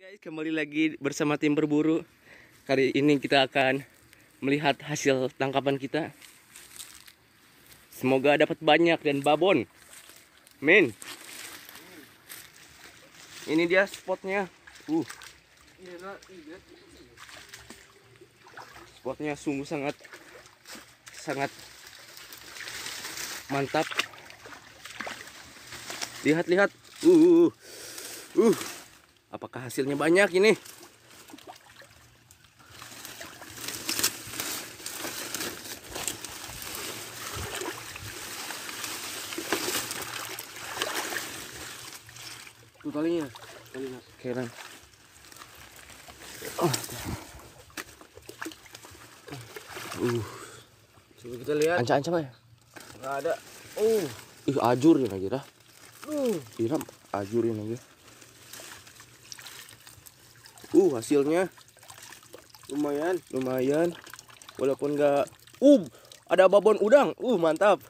Guys, kembali lagi bersama tim berburu. Kali ini kita akan melihat hasil tangkapan kita. Semoga dapat banyak dan babon. Min. Ini dia spotnya. Uh, spotnya sungguh sangat sangat mantap. Lihat-lihat. Uh, uh. Apakah hasilnya banyak ini? Tuh talinya. Talinya. Keren. Uh, Coba kita lihat. ancam-ancam ya. Enggak ada. Oh. Ih, ajurin aja dah. Uh. Iram, ajurin aja. Uh, hasilnya Lumayan. lumayan. Walaupun enggak uh ada babon udang. Uh, mantap.